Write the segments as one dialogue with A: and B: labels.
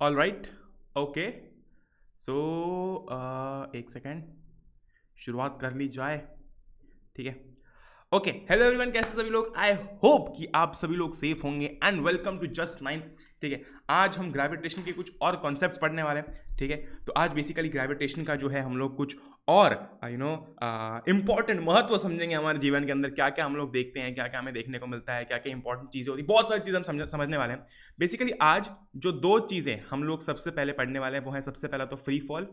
A: All right okay so एक second शुरुआत कर ली जाए। ठीक है? ओके हेलो एवरीवन कैसे सभी लोग? आई होप कि आप सभी लोग सेफ़ होंगे and welcome to just nine ठीक है? आज हम ग्रेविटेशन के कुछ और कॉन्सेप्ट्स पढ़ने वाले हैं। ठीक है? तो आज बेसिकली ग्रेविटेशन का जो है हम लोग कुछ और यू नो इंपॉर्टेंट महत्व समझेंगे हमारे जीवन के अंदर क्या क्या हम लोग देखते हैं क्या क्या हमें देखने को मिलता है क्या क्या इंपॉर्टेंट चीज़ें होती है, बहुत सारी चीज़ें हम समझ, समझने वाले हैं। बेसिकली आज जो दो चीज़ें हम लोग सबसे पहले पढ़ने वाले हैं, वो है सबसे पहला तो फ्री फॉल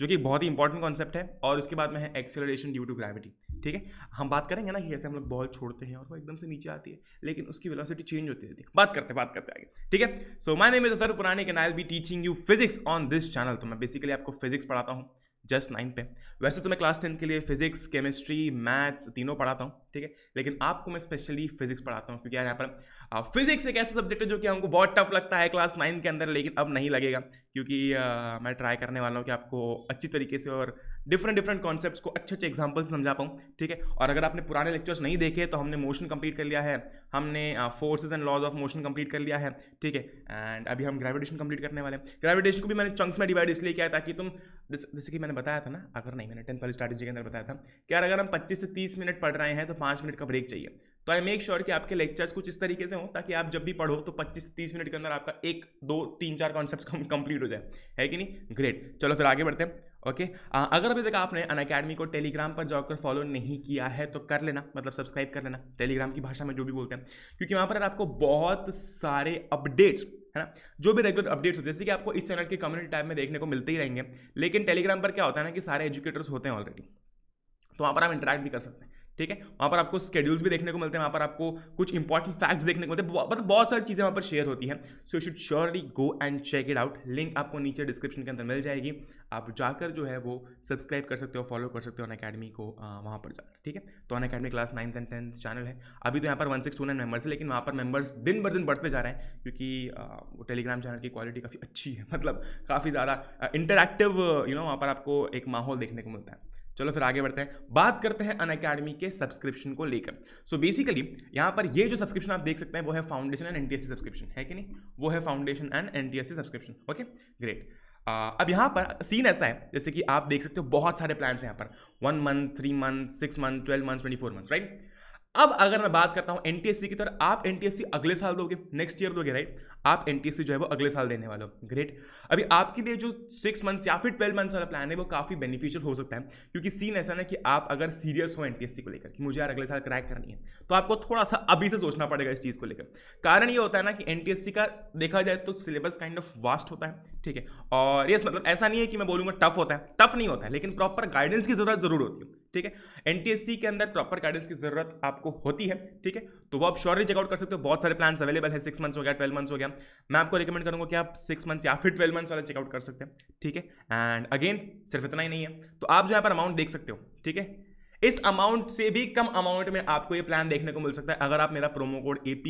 A: जो कि बहुत ही इंपॉर्टेंट कॉन्सेप्ट है, और उसके बाद में है एक्सेलरेशन ड्यू टू ग्रेविटी ठीक है? हम बात करेंगे ना कि जैसे हम लोग बॉल छोड़ते हैं और वो एकदम से नीचे आती है, लेकिन उसकी वेलोसिटी चेंज होती रहती है। बात करते हैं, बात करते आगे, ठीक है? सो माय नेम इज़ अतर पुराने can I be teaching you physics on this channel तो मैं बेसिकली आपको फिजिक्स पढ़ाता हूँ। जस्ट नाइन पे। वैसे तो मैं क्लास टेन के लिए फिजिक्स केमिस्ट्री मैथ्स तीनों पढ़ाता हूँ ठीक है? लेकिन आपको मैं स्पेशली फिजिक्स पढ़ाता हूँ क्योंकि यार यहाँ पर फिजिक्स एक ऐसा सब्जेक्ट है जो कि हमको बहुत टफ लगता है क्लास नाइन के अंदर लेकिन अब नहीं लगेगा क्योंकि आ, मैं ट्राई करने वाला हूँ कि आपको अच्छी तरीके से और डिफरेंट डिफरेंट कॉन्सेप्ट्स को अच्छे अच्छे एग्ज़ाम्पल से समझा पाऊँ, ठीक है? और अगर आपने पुराने लेक्चर्स नहीं देखे तो हमने मोशन कंप्लीट कर लिया है, हमने forces and laws of motion complete कर लिया है, ठीक है? एंड अभी हम ग्रेविटेशन कंप्लीट करने वाले हैं। ग्रेविटेशन को भी मैंने चंक्स में डिवाइड इसलिए किया ताकि तुम, जैसे कि मैंने बताया था ना, अगर नहीं, मैंने टेंथ वाली स्ट्रैटेजी के अंदर बताया था कि यार अगर हम पच्चीस से तीस मिनट पढ़ रहे हैं तो पाँच मिनट का ब्रेक चाहिए। तो आई मेक श्योर कि आपके लेक्चर्स कुछ इस तरीके से हो ताकि आप जब भी पढ़ो तो 25 से 30 मिनट के अंदर आपका एक, दो, तीन, चार कॉन्सेप्ट कंप्लीट हो जाए। है कि नहीं? ग्रेट चलो फिर आगे बढ़ते हैं। ओके? अगर अभी तक आपने अन अकेडमी को टेलीग्राम पर जाकर फॉलो नहीं किया है तो कर लेना मतलब सब्सक्राइब कर लेना टेलीग्राम की भाषा में जो भी बोलते हैं। क्योंकि वहाँ पर आपको बहुत सारे अपडेट्स है ना? जो भी रेगुलर अपडेट्स होते हैं, जैसे कि आपको इस चैनल के कम्युनिटी टाइप में देखने को मिलते ही रहेंगे, लेकिन टेलीग्राम पर क्या होता है ना कि सारे एजुकेटर्स होते हैं ऑलरेडी तो वहाँ पर आप इंटरेक्ट भी कर सकते हैं। ठीक है? वहाँ पर आपको स्केड्यूल्स भी देखने को मिलते हैं, वहाँ पर आपको कुछ इंपॉर्टेंट फैक्ट्स देखने को मिलते हैं मतलब बहुत सारी चीज़ें वहाँ पर शेयर होती हैं। So you should surely go and check it out link आपको नीचे डिस्क्रिप्शन के अंदर मिल जाएगी। आप जाकर जो है वो सब्सक्राइब कर सकते हो फॉलो कर सकते हो अन अकेडमी को वहाँ पर जाकर, ठीक है? तो Unacademy class ninth and tenth channel है। अभी तो यहाँ पर one six two nine members है, लेकिन वहाँ पर मेंबर्स दिन बर दिन बढ़ते जा रहे हैं, क्योंकि टेलीग्राम चैनल की क्वालिटी काफ़ी अच्छी है मतलब काफ़ी ज़्यादा इंटरक्टिव यू नो वहाँ पर आपको एक माहौल देखने को मिलता है। चलो फिर आगे बढ़ते हैं। बात करते हैं अन अकेडमी के सब्सक्रिप्शन को लेकर। सो बेसिकली यहाँ पर ये जो सब्सक्रिप्शन आप देख सकते हैं, वो है फाउंडेशन एंड एनटीएससी सब्सक्रिप्शन है कि नहीं? वो है foundation and NTSC subscription okay great अब यहाँ पर सीन ऐसा है, जैसे कि आप देख सकते हो बहुत सारे प्लान्स हैं यहाँ पर। One month three month six month twelve month twenty four month right अब अगर मैं बात करता हूँ एनटीएससी की तरह आप एनटीएससी अगले साल दोगे नेक्स्ट ईयर दोगे राइट आप एनटीएससी जो है वो अगले साल देने वाले हो। ग्रेट अभी आपके लिए जो सिक्स मंथ्स या फिर ट्वेल्व मंथ्स वाला प्लान है, वो काफ़ी बेनिफिशियल हो सकता है, क्योंकि सीन ऐसा ना कि आप अगर सीरियस हो एनटीएससी को लेकर कि मुझे यार अगले साल क्रैक करनी है तो आपको थोड़ा सा अभी से सोचना पड़ेगा इस चीज़ को लेकर। कारण ये होता है ना कि एनटीएससी का देखा जाए तो सिलेबस काइंड ऑफ़ वास्ट होता है, ठीक है? और यस मतलब ऐसा नहीं है कि मैं बोलूँगा टफ होता है टफ नहीं होता है, लेकिन प्रॉपर गाइडेंस की ज़रूरत ज़रूर होती है, ठीक है? एनटीएससी के अंदर प्रॉपर गाइडेंस की ज़रूरत आपको होती है, ठीक है? तो वो आप श्योरली चेकआउट कर सकते हो, बहुत सारे प्लान्स अवेलेबल है सिक्स मंथ्स हो गया ट्वेल्व मंथ्स हो गया मैं आपको रिकमेंड करूँगा कि आप सिक्स मंथ्स या फिर ट्वेल्व मंथ्स वाला चेकआउट कर सकते हैं, ठीक है? एंड अगेन सिर्फ़ इतना ही नहीं है। तो आप जो यहाँ पर अमाउंट देख सकते हो, ठीक है? इस अमाउंट से भी कम अमाउंट में आपको ये प्लान देखने को मिल सकता है, अगर आप मेरा प्रोमो कोड ए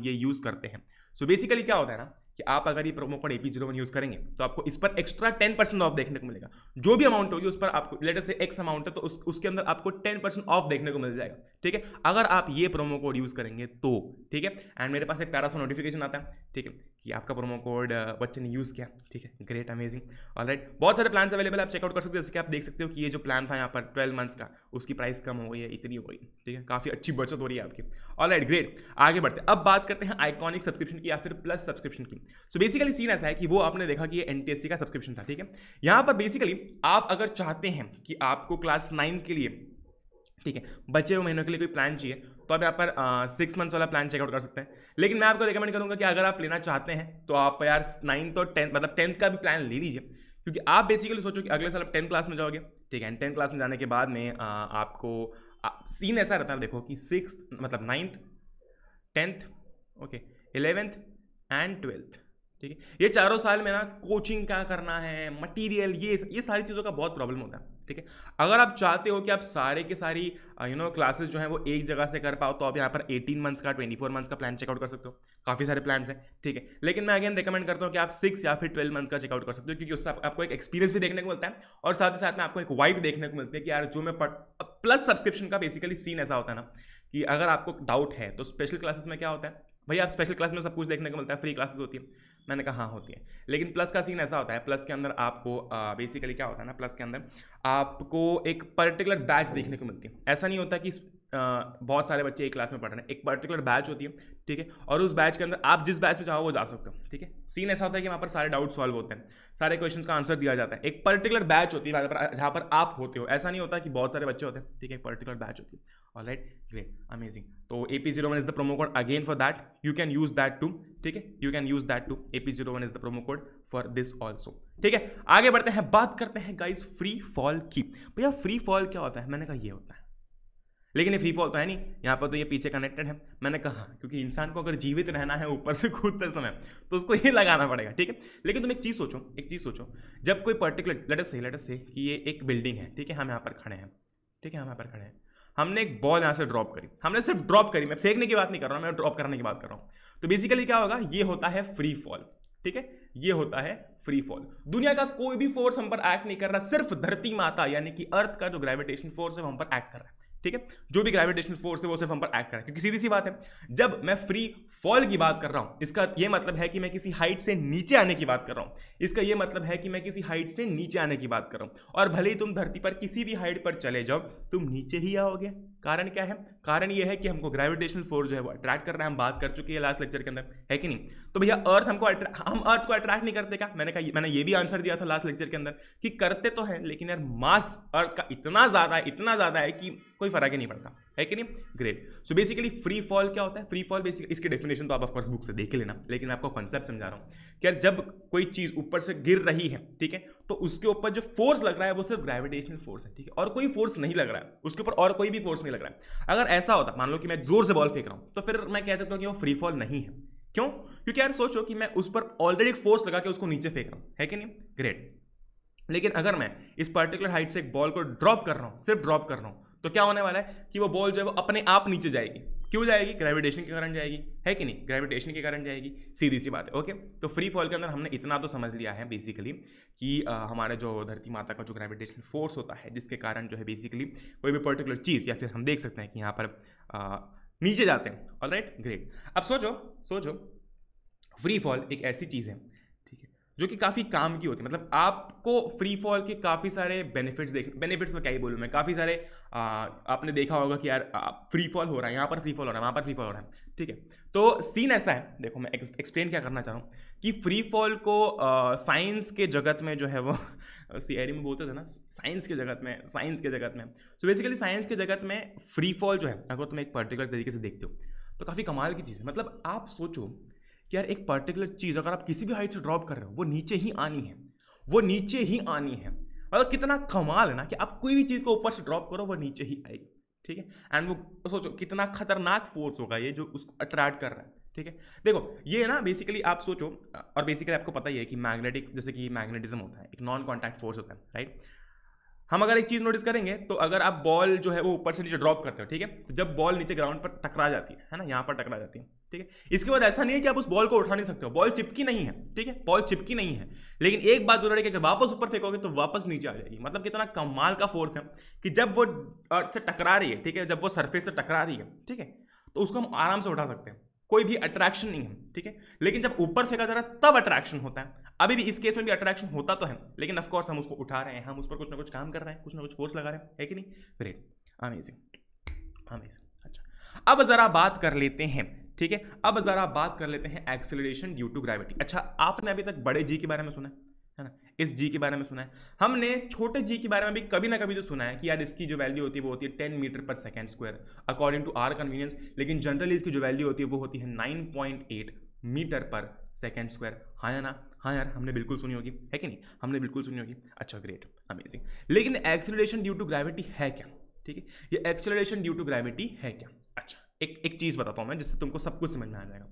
A: ये यूज़ करते हैं। सो so बेसिकली क्या होता है ना कि आप अगर ये promo code AP zero one use करेंगे तो आपको इस पर एक्स्ट्रा टेन परसेंट ऑफ़ देखने को मिलेगा। जो भी अमाउंट होगी उस पर आपको लेटर से एक्स अमाउंट है तो उस, उसके अंदर आपको टेन परसेंट ऑफ़ देखने को मिल जाएगा ठीक है? अगर आप ये प्रोमो कोड यूज़ करेंगे तो ठीक है? एंड मेरे पास एक प्यारा सा नोटिफिकेशन आता है ठीक है? कि आपका प्रोमो कोड बच्चे ने यूज़ किया। ठीक है? ग्रेट अमेजिंग ऑल राइट बहुत सारे प्लान्स अवेलेबल आप चेकआउट कर सकते हो। जैसे कि आप देख सकते हो कि ये जो प्लान था यहाँ पर ट्वेल्व मंथ्स का, उसकी प्राइस कम हो गई है, इतनी हो गई ठीक है? काफ़ी अच्छी बचत हो रही है आपकी। ऑल राइट ग्रेट आगे बढ़ते अब बात करते हैं आइकॉनिक सब्सक्रिप्शन की या फिर प्लस सब्सक्रिप्शन की। सो बेसिकली सीन ऐसा है कि वो आपने देखा कि ये एनटीएससी का सब्सक्रिप्शन था, ठीक है? यहाँ पर बेसिकली आप अगर चाहते हैं कि आपको क्लास नाइन के लिए ठीक है? बचे हुए महीनों के लिए कोई प्लान चाहिए तो आप यहाँ पर सिक्स मंथ्स वाला प्लान चेकआउट कर सकते हैं। लेकिन मैं आपको रिकमेंड करूँगा कि अगर आप लेना चाहते हैं तो आप यार नाइन्थ और टेंथ मतलब टेंथ का भी प्लान ले लीजिए। क्योंकि आप बेसिकली सोचो कि अगले साल आप टेंथ क्लास में जाओगे ठीक है? टेंथ क्लास में जाने के बाद में आ, आपको आ, सीन ऐसा रहता है देखो कि सिक्स मतलब ninth tenth okay eleventh and twelfth ठीक है? ये चारों साल में ना कोचिंग क्या करना है मटेरियल ये ये सारी चीज़ों का बहुत प्रॉब्लम होता है ठीक है? अगर आप चाहते हो कि आप सारे के सारी यू नो क्लासेस जो है वो एक जगह से कर पाओ तो आप यहाँ पर 18 मंथ्स का 24 मंथ्स का प्लान चेकआउट कर सकते हो। काफ़ी सारे प्लान्स हैं ठीक है? लेकिन मैं अगेन रिकमेंड करता हूँ कि आप सिक्स या फिर ट्वेल्व मंथ्स का चेकआउट कर सकते हो क्योंकि उससे आप, आपको एक एक्सपीरियंस भी देखने को मिलता है और साथ ही साथ में आपको एक वाइब देखने को मिलती है कि यार जो मैं प्लस सब्सक्रिप्शन का बेसिकली सीन ऐसा होता है ना कि अगर आपको डाउट है तो स्पेशल क्लासेस में क्या होता है? भाई आप स्पेशल क्लास में सब कुछ देखने को मिलता है फ्री क्लासेस होती है। मैंने कहा हाँ होती है। लेकिन प्लस का सीन ऐसा होता है, प्लस के अंदर आपको बेसिकली क्या होता है ना, प्लस के अंदर आपको एक पर्टिकुलर बैच देखने को मिलती है। ऐसा नहीं होता कि बहुत सारे बच्चे एक क्लास में पढ़ रहे हैं। एक पर्टिकुलर बैच होती है, ठीक है? और उस बैच के अंदर आप जिस बैच में चाहो वो जा सकते हो, ठीक है? सीन ऐसा होता है कि वहाँ पर सारे डाउट सॉल्व होते हैं। सारे क्वेश्चन का आंसर दिया जाता है। एक पर्टिकुलर बैच होती है जहाँ पर आप होते हो। ऐसा नहीं होता कि बहुत सारे बच्चे होते हैं, ठीक है? एक पर्टिकुलर बैच होती है। ऑल राइट ग्रेट अमेजिंग तो A P zero one is the promo code again for that you can use that too ठीक है? You can use that too A P zero one is the promo code for this also ठीक है? आगे बढ़ते हैं, बात करते हैं गाइज़ फ्री फॉल की। भैया फ्री फॉल क्या होता है? मैंने कहा ये होता है। लेकिन ये फ्री फॉल तो है नहीं। यहाँ पर तो ये पीछे कनेक्टेड है। मैंने कहा, क्योंकि इंसान को अगर जीवित रहना है ऊपर से कूदते समय तो उसको ये लगाना पड़ेगा, ठीक है? लेकिन तुम एक चीज़ सोचो, एक चीज़ सोचो। जब कोई पर्टिकुलर लेटर से लेटर से कि ये एक बिल्डिंग है, ठीक है, हम यहाँ पर खड़े हैं, ठीक है, हम यहाँ पर खड़े हैं। हमने एक बॉल यहाँ से ड्रॉप करी। हमने सिर्फ़ ड्रॉप करी, मैं फेंकने की बात नहीं कर रहा हूँ, मैं ड्रॉप करने की बात कर रहा हूँ। तो बेसिकली क्या होगा? ये होता है फ्री फॉल ठीक है? ये होता है फ्री फॉल दुनिया का कोई भी फोर्स हम पर एक्ट नहीं कर रहा, सिर्फ़ धरती माता, यानी कि अर्थ का जो ग्रेविटेशन फोर्स है, वो हम पर एक्ट कर रहा है। ठीक है? जो भी ग्रेविटेशनल फोर्स है, वो सिर्फ़ हम पर एक्ट कर, क्योंकि सीधी सी बात है, जब मैं फ्री फॉल की बात कर रहा हूँ, इसका ये मतलब है कि मैं किसी हाइट से नीचे आने की बात कर रहा हूँ, इसका ये मतलब है कि मैं किसी हाइट से नीचे आने की बात कर रहा हूँ, और भले ही तुम धरती पर किसी भी हाइट पर चले जाओ, तुम नीचे ही आओगे। कारण क्या है? कारण ये है कि हमको ग्रेविटेशनल फोर्स जो है, वो अट्रैक्ट कर रहा है, हम बात कर चुके हैं लास्ट लेक्चर के अंदर, है कि नहीं? तो भैया अर्थ हमको हम अर्थ को अट्रैक्ट नहीं करते क्या? मैंने कहा, मैंने ये भी आंसर दिया था लास्ट लेक्चर के अंदर कि करते तो है, लेकिन यार मास अर्थ का इतना ज़्यादा है, इतना ज़्यादा है कि कोई फ़र्क ही नहीं पड़ता, है कि नहीं? Great so basically free fall क्या होता है? फ्री फॉल बेसिकली इसकी डेफिनेशन तो आप ऑफकोर्स बुक से देख लेना, लेकिन मैं आपको कंसेप्ट समझा रहा हूँ कि यार जब कोई चीज़ ऊपर से गिर रही है, ठीक है तो उसके ऊपर जो फोर्स लग रहा है वो सिर्फ़ ग्रेविटेशनल फोर्स है, ठीक है, और कोई फोर्स नहीं लग रहा है, उसके ऊपर और कोई भी फोर्स नहीं लग रहा है। अगर ऐसा होता, मान लो कि मैं ज़ोर से बॉल फेंक रहा हूँ तो फिर मैं कह सकता हूँ कि वो फ्री फॉल नहीं है। क्यों? क्योंकि यार सोचो कि मैं उस पर ऑलरेडी फोर्स लगा के उसको नीचे फेंक रहा हूँ, है कि नहीं? ग्रेट लेकिन अगर मैं इस पर्टिकुलर हाइट से एक बॉल को ड्रॉप कर रहा हूँ सिर्फ़ ड्रॉप कर रहा हूँ तो क्या होने वाला है कि वो बॉल जो है वो अपने आप नीचे जाएगी। क्यों जाएगी? ग्रेविटेशन के कारण जाएगी। है कि नहीं? ग्रेविटेशन के कारण जाएगी। सीधी सी बात है ओके तो फ्री फॉल के अंदर हमने इतना तो समझ लिया है बेसिकली कि आ, हमारे जो धरती माता का जो ग्रेविटेशन फोर्स होता है जिसके कारण जो है बेसिकली कोई भी पर्टिकुलर चीज़ या फिर हम देख सकते हैं कि यहाँ पर आ, नीचे जाते हैं। ऑल राइट ग्रेट अब सोचो सोचो फ्री फॉल एक ऐसी चीज़ है जो कि काफ़ी काम की होती है। मतलब आपको फ्री फॉल के काफ़ी सारे बेनिफिट्स देख बेनिफिट्स में क्या ही बोलूँ मैं काफ़ी सारे आ, आपने देखा होगा कि यार फ्री फॉल हो रहा है यहाँ पर फ्री फॉल हो रहा है वहाँ पर फ्री फॉल हो रहा है ठीक है? तो सीन ऐसा है देखो मैं एक्सप्लेन क्या करना चाह रहा हूँ कि फ्री फॉल को साइंस के जगत में जो है वो सी में बोलते थे ना साइंस के जगत में साइंस के जगत में। सो बेसिकली साइंस के जगत में फ्री फॉल जो है अगर तुम एक पर्टिकुलर तरीके से देखते हो तो काफ़ी कमाल की चीज़ है। मतलब आप सोचो कि यार एक पर्टिकुलर चीज़, अगर आप किसी भी हाइट से ड्रॉप कर रहे हो, वो नीचे ही आनी है। वो नीचे ही आनी है। मतलब कितना कमाल है ना कि आप कोई भी चीज़ को ऊपर से ड्रॉप करो, वो नीचे ही आएगी। ठीक है? एंड वो सोचो, कितना खतरनाक फोर्स होगा ये जो उसको अट्रैक्ट कर रहा है। ठीक है? देखो, ये ना बेसिकली आप सोचो, और बेसिकली आपको पता ही है कि मैग्नेटिक जैसे कि मैग्नेटिज्म होता है, एक नॉन कॉन्टैक्ट फोर्स होता है राइट हम अगर एक चीज़ नोटिस करेंगे तो अगर आप बॉल जो है वो ऊपर से नीचे ड्रॉप करते हो, ठीक है? तो जब बॉल नीचे ग्राउंड पर टकरा जाती है ना? यहाँ पर टकरा जाती है, ठीक है? इसके बाद ऐसा नहीं है कि आप उस बॉल को उठा नहीं सकते हो। बॉल चिपकी नहीं है, ठीक है? बॉल चिपकी नहीं है। लेकिन एक बात ज़रूर है कि अगर वापस ऊपर फेंकोगे तो वापस नीचे आ जाएगी। मतलब कितना कमाल का फोर्स है कि जब वो अर्थ से टकरा रही है, ठीक है? जब वो सरफेस से टकरा रही है, ठीक है? तो उसको हम आराम से उठा सकते हैं। कोई भी अट्रैक्शन नहीं है, ठीक है? लेकिन जब ऊपर फेंका जा रहा है, तब अट्रैक्शन होता है। अभी भी इस केस में भी अट्रैक्शन होता तो है, लेकिन ऑफकोर्स हम उसको उठा रहे हैं, हम उस पर कुछ ना कुछ काम कर रहे हैं, कुछ ना कुछ फोर्स लगा रहे हैं, है कि नहीं? ग्रेट अमेजिंग अमेजिंग अच्छा। अब ज़रा बात कर लेते हैं, ठीक है? अब ज़रा बात कर लेते हैं एक्सेलरेशन ड्यू टू ग्रेविटी अच्छा आपने अभी तक बड़े जी के बारे में सुना है है ना? इस जी के बारे में सुना है। हमने छोटे जी के बारे में भी कभी ना कभी तो सुना है कि यार इसकी जो वैल्यू होती है वो होती है ten metre per second square according to our convenience लेकिन जनरली इसकी जो वैल्यू होती है वो होती है nine point eight metre per second square हाँ या ना? हाँ यार, हमने बिल्कुल सुनी होगी। है कि नहीं? हमने बिल्कुल सुनी होगी। अच्छा ग्रेट अमेजिंग लेकिन एक्सिलेशन ड्यू टू ग्रेविटी है क्या? ठीक है? ये एक्सिलेशन ड्यू टू ग्रेविटी है क्या? अच्छा एक एक चीज़ बताता हूँ मैं, जिससे तुमको सब कुछ समझ में आ जाएगा।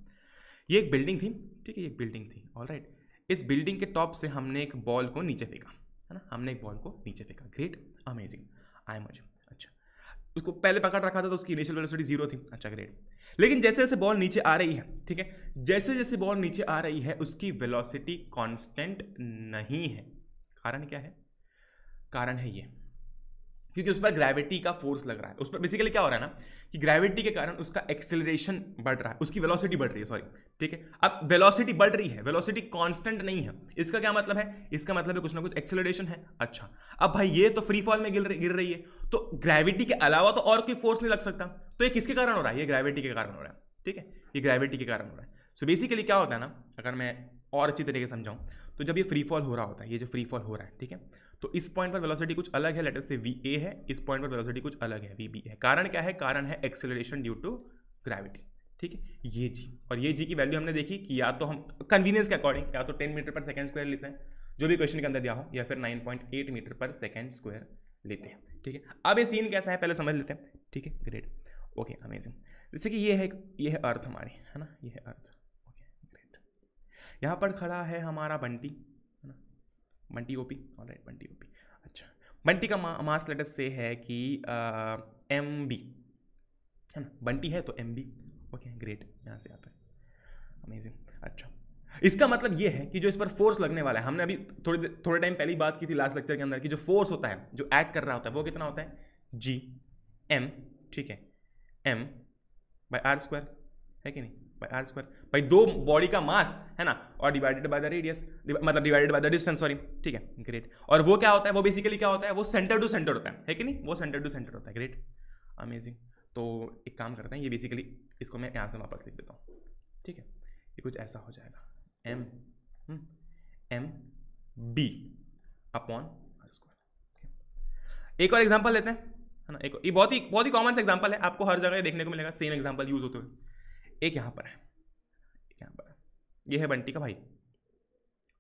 A: ये एक बिल्डिंग थी, ठीक है? ये एक बिल्डिंग थी ऑल राइट इस बिल्डिंग के टॉप से हमने एक बॉल को नीचे फेंका, है ना? हमने एक बॉल को नीचे फेंका। ग्रेट अमेजिंग आई मज अच्छा उसको पहले पकड़ रखा था तो उसकी इनिशियल वेलोसिटी ज़ीरो थी। अच्छा ग्रेट लेकिन जैसे जैसे बॉल नीचे आ रही है, ठीक है, जैसे जैसे बॉल नीचे आ रही है, उसकी वेलोसिटी कांस्टेंट नहीं है। कारण क्या है? कारण है ये। क्योंकि उस पर ग्रेविटी का फोर्स लग रहा है। उस पर बेसिकली क्या हो रहा है ना, कि ग्रेविटी के कारण उसका एक्सेलरेशन बढ़ रहा है। उसकी वेलोसिटी बढ़ रही है सॉरी ठीक है? अब वेलोसिटी बढ़ रही है वेलोसिटी कांस्टेंट नहीं है। इसका क्या मतलब है? इसका मतलब है कुछ ना कुछ एक्सेलरेशन है। अच्छा अब भाई ये तो फ्री फॉल में गिर गिर रही है। तो ग्रेविटी के अलावा तो और कोई फोर्स नहीं लग सकता। तो ये किसके कारण हो रहा है? ये ग्रेविटी के कारण हो रहा है, ठीक है? ये ग्रेविटी के कारण हो रहा है। सो बेसिकली क्या होता है ना, अगर मैं और अच्छी तरीके से समझाऊं तो जब ये फ्री फॉल हो रहा होता है, ये जो फ्री फॉल हो रहा है, ठीक है? तो इस पॉइंट पर वेलोसिटी कुछ अलग है लेटर से वी ए है, इस पॉइंट पर वेलोसिटी कुछ अलग है वी बी है। कारण क्या है? कारण है एक्सेलरेशन ड्यू टू ग्रेविटी ठीक है? ये जी और ये जी की वैल्यू हमने देखी कि या तो हम कन्वीनियंस के अकॉर्डिंग या तो ten metre per second square लेते हैं, जो भी क्वेश्चन के अंदर दिया हो, या फिर nine point eight meter per second square लेते हैं, ठीक है? अब ये सीन कैसा है, पहले समझ लेते हैं, ठीक है? ग्रेट ओके अमेजिंग जैसे कि ये है ये है अर्थ हमारी, है ना? ये है अर्थ ओके ग्रेट यहाँ पर खड़ा है हमारा Bunty Bunty OP? Alright Bunty OP. अच्छा। बंटी का मा, मास लेटर से है कि एम बी है ना? बंटी है तो एम बी ओके ग्रेट यहाँ से आता है। अमेजिंग अच्छा। इसका मतलब ये है कि जो इस पर फोर्स लगने वाला है हमने अभी थोड़ी थोड़े टाइम पहले बात की थी लास्ट लेक्चर के अंदर कि जो फोर्स होता है जो एक्ट कर रहा होता है वो कितना होता है? जी एम ठीक है। एम बाय आर स्क्वायर है कि नहीं? आर स्क्वायर भाई दो बॉडी का मास है ना? और डिवाइडेड बाय द रेडियस मतलब divided by the distance sorry ठीक है? ग्रेट और वो क्या होता है? वो बेसिकली क्या होता है? वो सेंटर टू सेंटर होता है। है कि नहीं? वो सेंटर टू सेंटर होता है। ग्रेट अमेजिंग तो एक काम करते हैं, ये बेसिकली इसको मैं यहाँ से वापस लिख देता हूँ। ठीक है? ये कुछ ऐसा हो जाएगा। M M B upon square एक और एग्ज़ाम्पल लेते हैं। है ना? एक, ये बहुत ही बहुत ही कॉमन सा एग्जांपल है। आपको हर जगह देखने को मिलेगा। सेम एग्ज़ाम्पल यूज़ होते हुए। एक यहाँ पर है। एक यहाँ पर। है ये है बंटी का भाई।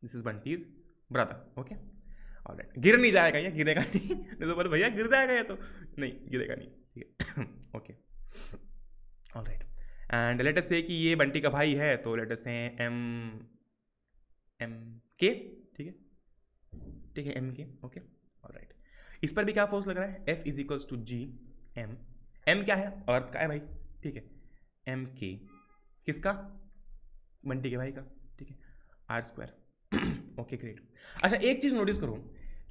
A: This is Bunty's brother okay और गिर नहीं जाएगा ये, गिरेगा नहीं। तो बोले, भैया, गिर जाएगा ये तो। नहीं, गिरेगा नहीं। है। Okay all right and later से कि ये बंटी का भाई है तो लेटर से एम एम के ठीक है? ठीक है एम के ओके ऑल राइट इस पर भी क्या फोर्स लग रहा है? F is equals to G M M क्या है? अर्थ का है भाई। ठीक है। एम के किसका? बंटी के भाई का। ठीक है। आर स्क्वायर ओके ग्रेट अच्छा एक चीज़ नोटिस करो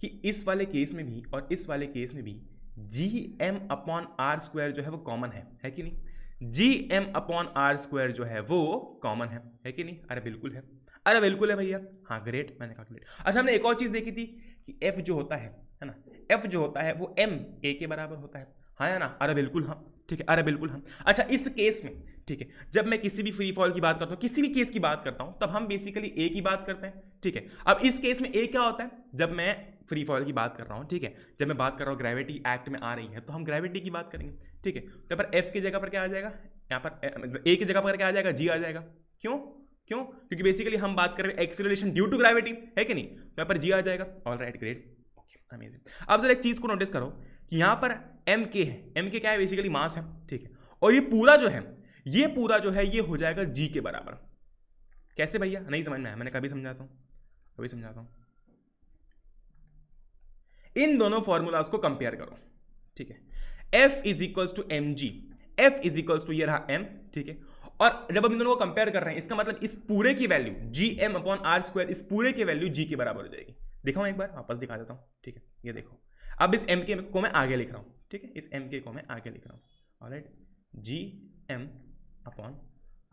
A: कि इस वाले केस में भी और इस वाले केस में भी G M upon R square जो है वो कॉमन है। है कि नहीं? G M upon R square जो है वो कॉमन है। है कि नहीं? अरे, बिल्कुल है। अरे, बिल्कुल है भैया। हाँ ग्रेट मैंने कहा ग्रेट अच्छा हमने एक और चीज़ देखी थी कि एफ़ जो होता है है ना? एफ़ जो होता है वो एम ए के बराबर होता है। हाँ या ना? अरे, बिल्कुल हाँ। ठीक है? अरे, बिल्कुल हम अच्छा इस केस में, ठीक है, जब मैं किसी भी फ्री फॉल की बात करता हूँ, किसी भी केस की बात करता हूँ, तब हम बेसिकली ए की बात करते हैं, ठीक है? अब इस केस में ए क्या होता है? जब मैं फ्री फॉल की बात कर रहा हूँ, ठीक है? जब मैं बात कर रहा हूँ ग्रेविटी एक्ट में आ रही है तो हम ग्रेविटी की बात करेंगे, ठीक है? तो पर एफ़ की जगह पर क्या आ जाएगा? यहाँ पर, ए की जगह पर क्या आ जाएगा? जी आ जाएगा। क्यों? क्यों? क्योंकि बेसिकली हम बात कर रहे हैं एक्सिलेशन ड्यू टू ग्रेविटी है कि नहीं? तो यहाँ पर जी आ जाएगा। All right great okay amazing अब जरा एक चीज़ को नोटिस करो। कि यहाँ पर एम के है। एम के क्या है? बेसिकली मास है। ठीक है। और ये पूरा जो है, ये पूरा जो है, ये हो जाएगा जी के बराबर। कैसे भैया? नहीं समझ में आया। मैंने कभी समझाता हूँ। कभी समझाता हूँ। इन दोनों फॉर्मूलाज को कंपेयर करो। ठीक है। F is equals to M G F is equals to ये रहा एम ठीक है। और जब हम इन दोनों को कंपेयर कर रहे हैं, इसका मतलब इस पूरे की value G M upon R square इस पूरे की वैल्यू जी के बराबर हो जाएगी। दिखाऊँ एक बार? वापस दिखा देता हूँ। ठीक है। ये देखो। अब इस एम के को मैं आगे लिख रहा हूँ, ठीक है? इस एम के को मैं आगे लिख रहा हूँ। Alright G M upon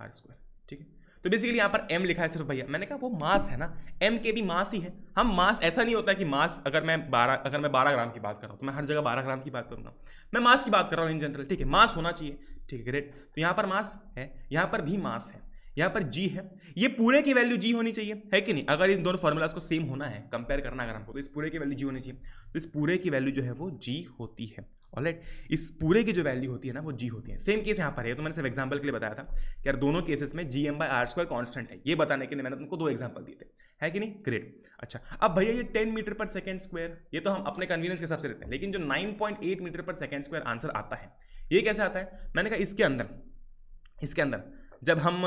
A: R square ठीक है? तो बेसिकली यहाँ पर एम लिखा है सिर्फ़ भैया। मैंने कहा, वो मास है ना? एम के भी मास ही है। हम मास, ऐसा नहीं होता कि मास, अगर मैं बारह, अगर मैं बारह ग्राम की बात कर रहा हूँ तो मैं हर जगह बारह ग्राम की बात करूँगा। मैं मास की बात कर रहा हूँ इन जनरल ठीक है? मास होना चाहिए, ठीक है? ग्रेट तो यहाँ पर मास है, यहाँ पर भी मास है। यहाँ पर जी है। ये पूरे की वैल्यू जी होनी चाहिए, है कि नहीं? अगर इन दोनों फॉर्मूलाज को सेम होना है कंपेयर करना अगर हमको तो इस पूरे की वैल्यू जी होनी चाहिए। तो इस पूरे की वैल्यू जो है वो जी होती है। ऑलराइट इस पूरे की जो वैल्यू होती है ना, वो जी होती है। सेम केस यहाँ पर है तो मैंने सिर्फ़ एग्ज़ाम्पल के लिए बताया था कि यार दोनों केसेस में G M by R square constant है। ये बताने के लिए मैंने तुमको दो एग्ज़ाम्पल दिए थे। है कि नहीं? ग्रेट अच्छा अब भैया ये ten meter per second square ये तो हम अपने कन्वीनियंस के हिसाब से लेते हैं, लेकिन जो nine point eight meter per second square answer आता है, ये कैसे आता है? मैंने कहा इसके अंदर इसके अंदर। जब हम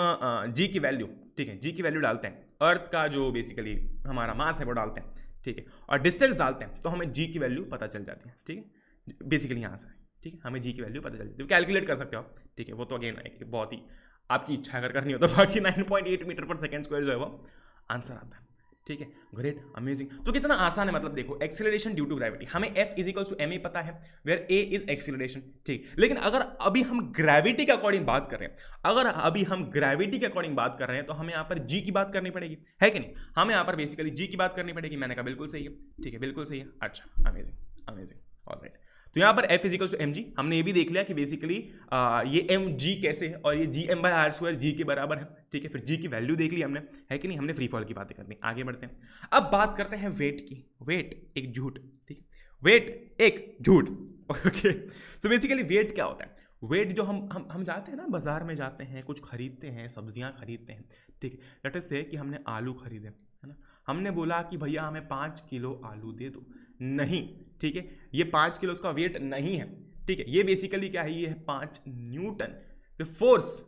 A: जी की वैल्यू ठीक है जी की वैल्यू डालते हैं अर्थ का जो बेसिकली हमारा मास है, वो डालते हैं, ठीक है, और डिस्टेंस डालते हैं तो हमें जी की वैल्यू पता चल जाती है, ठीक है बेसिकली यहाँ से, ठीक है, हमें जी की वैल्यू पता चल जाती है कैलकुलेट कर सकते हो आप, ठीक है, वो तो अगेन बहुत ही, आपकी इच्छा अगर करनी हो तो बाकी nine point eight meter per second square जो है वो आंसर आता है। ठीक है? ग्रेट अमेजिंग तो कितना आसान है मतलब देखो एक्सिलेशन ड्यू टू ग्रेविटी हमें F is equal to M A पता है वेयर ए इज़ एक्सिलेशन ठीक, लेकिन अगर अभी हम ग्रेविटी के अकॉर्डिंग बात कर रहे हैं, अगर अभी हम ग्रेविटी के अकॉर्डिंग बात कर रहे हैं तो हमें यहाँ पर जी की बात करनी पड़ेगी, है कि नहीं? हमें यहाँ पर बेसिकली जी की बात करनी पड़ेगी, मैंने कहा बिल्कुल सही है, ठीक है, बिल्कुल सही है अच्छा अमेजिंग अमेजिंग ऑल राइट तो यहाँ पर F is equals to M G हमने ये भी देख लिया कि बेसिकली ये एम जी कैसे है और ये G M by R square G के बराबर है। ठीक है, फिर जी की वैल्यू देख ली हमने। है कि नहीं? हमने फ्री फॉल की बातें करनी। आगे बढ़ते हैं। अब बात करते हैं वेट की। वेट एक झूठ, ठीक है? वेट एक झूठ। ओके सो बेसिकली वेट क्या होता है? वेट जो हम हम हम जाते हैं ना, बाज़ार में जाते हैं, कुछ खरीदते हैं, सब्ज़ियाँ खरीदते हैं, ठीक है? लेट से कि हमने आलू खरीदे। हमने बोला कि भैया हमें पाँच किलो आलू दे दो। नहीं, ठीक है? ये पाँच किलो उसका वेट नहीं है, ठीक है? ये बेसिकली क्या है? ये है पाँच newton the force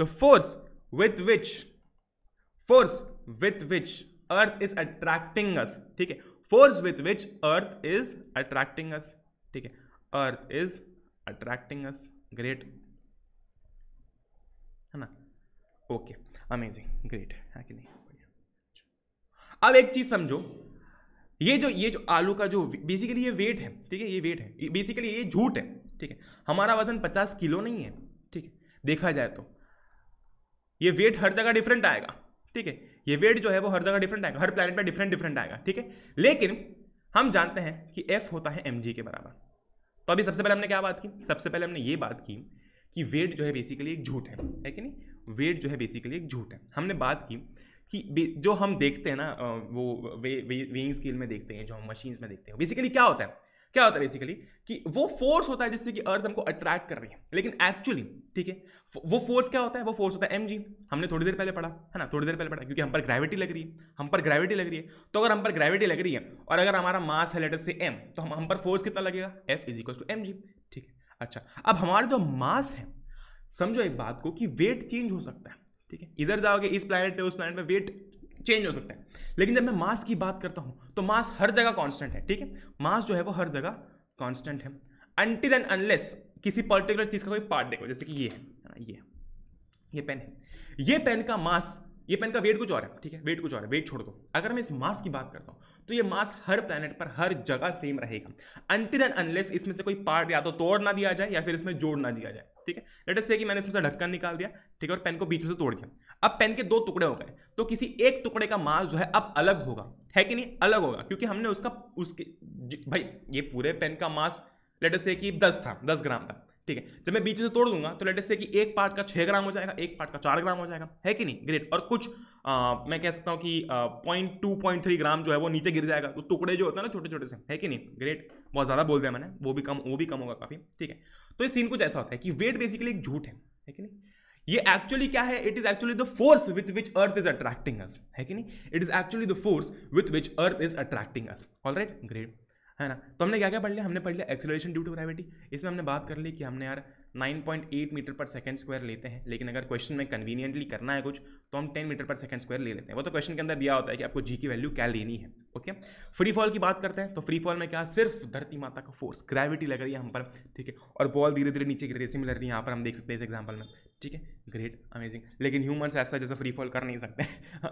A: the force with which force with which earth is attracting us ठीक है? Force with which earth is attracting us ठीक है? Earth is attracting us great है ना? ओके अमेजिंग ग्रेट है कि नहीं? अब एक चीज़ समझो, ये जो ये जो आलू का जो बेसिकली ये वेट है, ठीक है, ये वेट है बेसिकली ये झूठ है, ठीक है, हमारा वज़न पचास किलो नहीं है, ठीक है, देखा जाए तो ये वेट हर जगह डिफरेंट आएगा, ठीक है, ये वेट जो है वो हर जगह डिफरेंट आएगा, हर प्लानट में डिफरेंट डिफरेंट आएगा, ठीक है, लेकिन हम जानते हैं कि एफ़ होता है एमजी के बराबर। तो अभी सबसे पहले हमने क्या बात की? सबसे पहले हमने ये बात की कि वेट जो है बेसिकली एक झूठ है है कि नहीं? वेट जो है बेसिकली एक झूठ है। हमने बात की कि जो हम देखते हैं ना वो वे वेइंग स्केल में देखते हैं, जो हम मशीन्स में देखते हैं। बेसिकली क्या होता है? क्या होता है बेसिकली कि वो फोर्स होता है जिससे कि अर्थ हमको अट्रैक्ट कर रही है। लेकिन एक्चुअली ठीक है वो फोर्स क्या होता है? वो फोर्स होता है एमजी हमने थोड़ी देर पहले पढ़ा, है ना? थोड़ी देर पहले पढ़ा, क्योंकि हम पर ग्रेविटी लग रही है। हम पर ग्रेविटी लग रही है। तो अगर हम पर ग्रेविटी लग रही है, और अगर हमारा मास है लेटर से एम तो हम हम पर फोर्स कितना लगेगा? F is equal to M G ठीक है अच्छा। अब हमारा जो मास है, समझो एक बात को कि वेट चेंज हो सकता है। ठीक है? इधर जाओगे, इस प्लानट पे, उस प्लानट पे वेट चेंज हो सकता है। लेकिन जब मैं मास की बात करता हूँ तो मास हर जगह कॉन्स्टेंट है, ठीक है? मास जो है वो हर जगह कांस्टेंट है। अनटिल एंड अनलेस किसी पर्टिकुलर चीज़ का कोई पार्ट देखो, जैसे कि ये है ये ये पेन है। ये पेन का मास ये पेन का वेट कुछ और है, ठीक है? वेट कुछ और है वेट छोड़ दो। अगर मैं इस मास की बात करता हूँ तो ये मास हर प्लेनेट पर, हर जगह सेम रहेगा। अनटिल एंड अनलेस इसमें से कोई पार्ट या तो तोड़ ना दिया जाए या फिर इसमें जोड़ ना दिया जाए, ठीक है? लेट से कि मैंने इसमें से ढक्कन निकाल दिया, ठीक है? और पेन को बीच में से तोड़ दिया। अब पेन के दो टुकड़े हो गए तो किसी एक टुकड़े का मास जो है अब अलग होगा, है कि नहीं? अलग होगा, क्योंकि हमने उसका, उसके भाई, ये पूरे पेन का मास लेट से कि दस था, दस ग्राम था। ठीक है? जब मैं बीच से तोड़ दूँगा तो लेटेस्ट से कि एक पार्ट का छः ग्राम हो जाएगा एक पार्ट का चार ग्राम हो जाएगा। है कि नहीं? ग्रेट और कुछ आ, मैं कह सकता हूँ कि point two point three gram जो है वो नीचे गिर जाएगा। तो टुकड़े जो होते हैं ना छोटे छोटे से। है कि नहीं? ग्रेट बहुत ज़्यादा बोल दिया मैंने। वो भी कम वो भी कम होगा काफ़ी। ठीक है? तो ये सीन कुछ ऐसा होता है कि वेट बेसिकली एक झूठ है। है कि नहीं? ये एक्चुअली क्या है? It is actually the force with which earth is attracting us है कि नहीं? It is actually the force with which earth is attracting us all right great है ना? तो हमने क्या क्या पढ़ लिया? हमने पढ़ लिया एक्सेलरेशन ड्यू टू ग्रेविटी इसमें हमने बात कर ली कि हमने यार 9.8 मीटर पर सेकंड स्क्वायर लेते हैं, लेकिन अगर क्वेश्चन में कन्वीनियंटली करना है कुछ तो हम 10 मीटर पर सेकंड स्क्वायर ले लेते हैं। वो तो क्वेश्चन के अंदर दिया होता है कि आपको जी की वैल्यू क्या लेनी है, ओके? फ्री फॉल की बात करते हैं तो फ्री फॉल में क्या, सिर्फ़ धरती माता का फोर्स ग्रेविटी लग रही है हम पर, ठीक है? और बॉल धीरे धीरे नीचे गिर रही है सिमिलरली यहाँ पर हम देख सकते हैं इस एग्ज़ाम्पल में, ठीक है? ग्रेट अमेजिंग लेकिन ह्यूमंस ऐसा जैसा फ्री फॉल कर नहीं सकते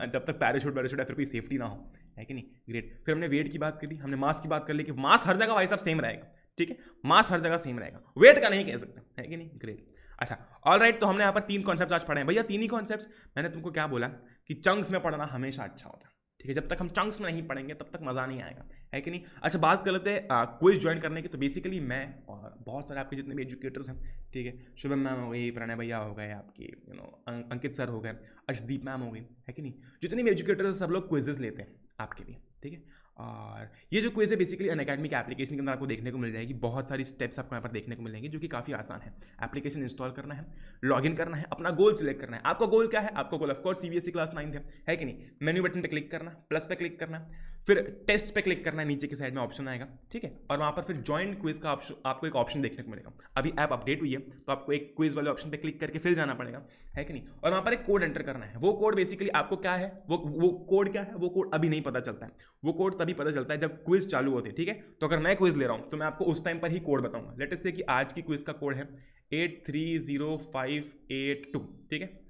A: जब तक पैराशूट पैराशूट या फिर कोई सेफ्टी ना हो, है कि नहीं? ग्रेट फिर हमने वेट की बात कर, हमने मास की बात कर ली कि मास हर जगह भाई साहब सेम रहेगा। ठीक है? मास हर जगह सेम रहेगा। वेट का नहीं कह सकते। है कि नहीं? ग्रेट अच्छा ऑल राइट तो हमने यहाँ पर तीन कॉन्सेप्ट आज पढ़े हैं। भैया, तीन ही कॉन्सेप्ट मैंने तुमको क्या बोला? कि चंक्स में पढ़ना हमेशा अच्छा होता है। ठीक है, जब तक हम चंक्स में नहीं पढ़ेंगे, तब तक मज़ा नहीं आएगा। है कि नहीं? अच्छा बात कर लेते हैं क्विज ज्वाइन करने की। तो बेसिकली मैं और बहुत सारे आपके जितने भी एजुकेटर्स हैं, ठीक है? शुभम मैम हो गई, प्रणय भैया हो गए, आपके यू नो अंकित सर हो गए, अर्शदीप मैम हो गई। है कि नहीं? जितने भी एजुकेटर्स हैं, सब लोग क्विजेस लेते हैं आपके लिए। ठीक है? और ये जो क्वेज है बेसिकली अन अकेडमिक एप्लीकेशन के अंदर आपको देखने को मिल जाएगी। बहुत सारी स्टेप्स आपको यहाँ पर देखने को मिलेंगे, जो कि काफ़ी आसान है। एप्लीकेशन इंस्टॉल करना है लॉगिन करना है, अपना गोल सिलेक्ट करना है। आपका गोल क्या है? आपका goal of course C B S class ninth है। कि नहीं? मेन्यू बटन पर क्लिक करना प्लस पर क्लिक करना। फिर टेस्ट पे क्लिक करना है, नीचे की साइड में ऑप्शन आएगा, ठीक है? और वहाँ पर फिर ज्वाइंट क्विज का ऑप्शन आपको एक ऑप्शन देखने को मिलेगा। अभी ऐप अपडेट हुई है तो आपको एक क्विज वाले ऑप्शन पर क्लिक करके फिर जाना पड़ेगा, है कि नहीं? और वहाँ पर एक कोड एंटर करना है। वो कोड बेसिकली आपको क्या है? वो वो कोड क्या है? वो कोड अभी नहीं पता चलता है। वो कोड तभी पता चलता है जब क्विज चालू होती है, ठीक है? तो अगर मैं क्विज ले रहा हूँ तो मैं आपको उस टाइम पर ही कोड बताऊँगा। लेटेस्ट से कि आज की क्विज का कोड है eight three zero five eight two ठीक है?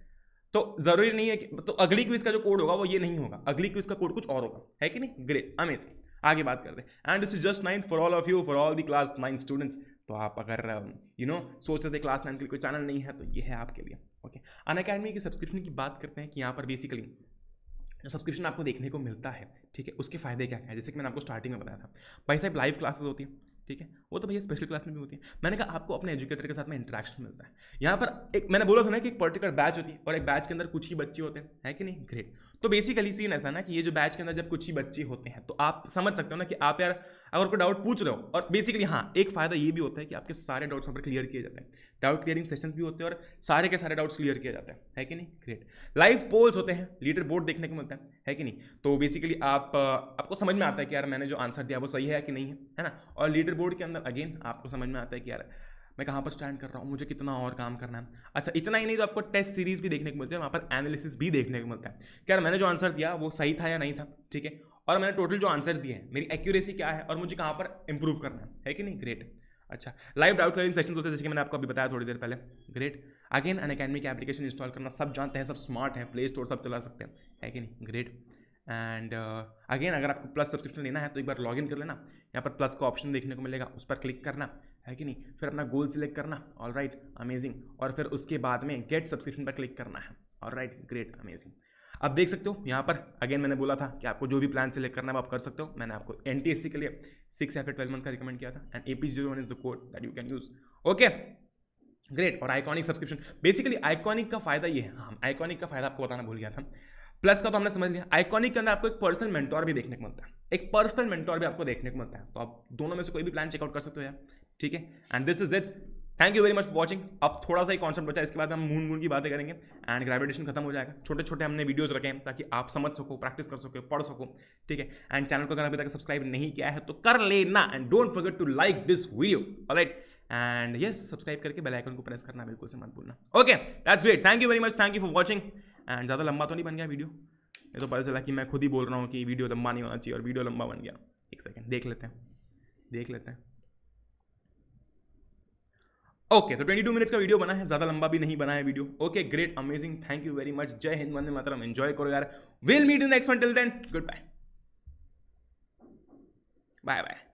A: तो ज़रूरी नहीं है कि तो अगली क्विज का जो कोड होगा वो ये नहीं होगा। अगली क्विज का कोड कुछ और होगा। है कि नहीं? ग्रेट अमेजिंग आगे बात करते हैं। And this is just nine for all of you for all the class nine students तो आप अगर यू नो सोच रहे थे क्लास नाइन के लिए कोई चैनल नहीं है तो ये है आपके लिए। ओके अन अकेडमी की सब्सक्रिप्शन की बात करते हैं कि यहाँ पर बेसिकली सब्सक्रिप्शन आपको देखने को मिलता है। ठीक है? उसके फ़ायदे क्या है? जैसे कि मैंने आपको स्टार्टिंग में बताया था। भाई साहब लाइव क्लासेस होती है। ठीक है? वो तो भैया स्पेशल क्लास में भी होती है। मैंने कहा, आपको अपने एजुकेटर के साथ में इंटरेक्शन मिलता है। यहाँ पर एक, मैंने बोला था ना कि एक पर्टिकुलर बैच होती है और एक बैच के अंदर कुछ ही बच्चे होते हैं। है कि नहीं? ग्रेट तो बेसिकली सीन ऐसा ना कि ये जो बैच के अंदर जब कुछ ही बच्चे होते हैं तो आप समझ सकते हो ना कि आप यार अगर कोई डाउट पूछ रहे हो, और बेसिकली हाँ एक फ़ायदा ये भी होता है कि आपके सारे डाउट्स वहाँ पर क्लियर किए जाते हैं। डाउट क्लियरिंग सेशंस भी होते हैं और सारे के सारे डाउट्स क्लियर किए जाते हैं। है कि नहीं? ग्रेट लाइव पोल्स होते हैं लीडर बोर्ड देखने को मिलता है। है कि नहीं? तो बेसिकली आप, आपको समझ में आता है कि यार मैंने जो आंसर दिया वो सही है कि नहीं है है ना? और लीडर बोर्ड के अंदर अगेन आपको समझ में आता है कि यार मैं कहाँ पर स्टैंड कर रहा हूँ, मुझे कितना और काम करना है। अच्छा इतना ही नहीं तो आपको टेस्ट सीरीज़ भी देखने को मिलती है, वहाँ पर एनालिसिस भी देखने को मिलता है। क्या मैंने जो आंसर दिया वो सही था या नहीं था, ठीक है? और मैंने टोटल जो आंसर दिए हैं, मेरी एक्यूरेसी क्या है और मुझे कहाँ पर इंप्रूव करना है है कि नहीं? ग्रेट अच्छा लाइव डाउट क्लियरिंग सेशन होते हैं, जैसे कि मैंने आपको अभी बताया थोड़ी देर पहले। ग्रेट अगेन अन अकेडमी की एप्लीकेशन इंस्टॉल करना, सब जानते हैं, सब स्मार्ट है प्ले स्टोर सब चला सकते हैं, है कि नहीं? ग्रेट एंड अगेन अगर आपको प्लस सब्सक्रिप्शन लेना है तो एक बार लॉगिन कर लेना। यहाँ पर प्लस का ऑप्शन देखने को मिलेगा, उस पर क्लिक करना, है कि नहीं? फिर अपना गोल सिलेक्ट करना ऑल राइट अमेजिंग और फिर उसके बाद में गेट सब्सक्रिप्शन पर क्लिक करना है ऑल राइट ग्रेट अमेजिंग अब देख सकते हो, यहाँ पर अगेन मैंने बोला था कि आपको जो भी प्लान सेलेक्ट करना है आप कर सकते हो। मैंने आपको एन के लिए सिक्स या फिर ट्वेल्व मंथ का रिकमेंड किया था। And A P zero is the code that you can use okay great और आइकॉनिक सब्सक्रिप्शन बेसिकली आइकॉनिक का फ़ायदा ये है। हाँ आइकॉनिक का फ़ायदा आपको बताना भूल गया था। प्लस का तो हमने समझ लिया। आइकॉनिक के अंदर आपको एक पर्सनल मेंटोर भी देखने को मिलता है। एक पर्सनल मेंटोर भी आपको देखने को मिलता है। तो आप दोनों में से कोई भी प्लान चेकआउट कर सकते हो यार। ठीक है? And this is it thank you very much for watching अब थोड़ा सा ही कॉन्सेप्ट बचा, इसके बाद हम मून मून की बातें करेंगे एंड ग्रेविटेशन खत्म हो जाएगा। छोटे छोटे हमने वीडियोस रखे हैं ताकि आप समझ सको प्रैक्टिस कर सको, पढ़ सको, ठीक है? एंड चैनल को अगर अभी तक सब्सक्राइब नहीं किया है तो कर लेना and don't forget to like this video right and yes subscribe करके बेल आइकन को प्रेस करना, बिल्कुल से मत भूलना। Okay that's great thank you very much thank you for watching and ज़्यादा लंबा तो नहीं बन गया वीडियो ये तो पता चला कि मैं खुद ही बोल रहा हूँ कि वीडियो लंबा नहीं होना चाहिए और वीडियो लंबा बन गया। एक सेकेंड देख लेते हैं। देख लेते हैं। ओके तो 22 मिनट्स का वीडियो बना है, ज़्यादा लंबा भी नहीं बना है video okay great amazing thank you very much जय हिंद मंदिर मात्र एंजॉय करो यार. Will meet in next one till then good bye bye bye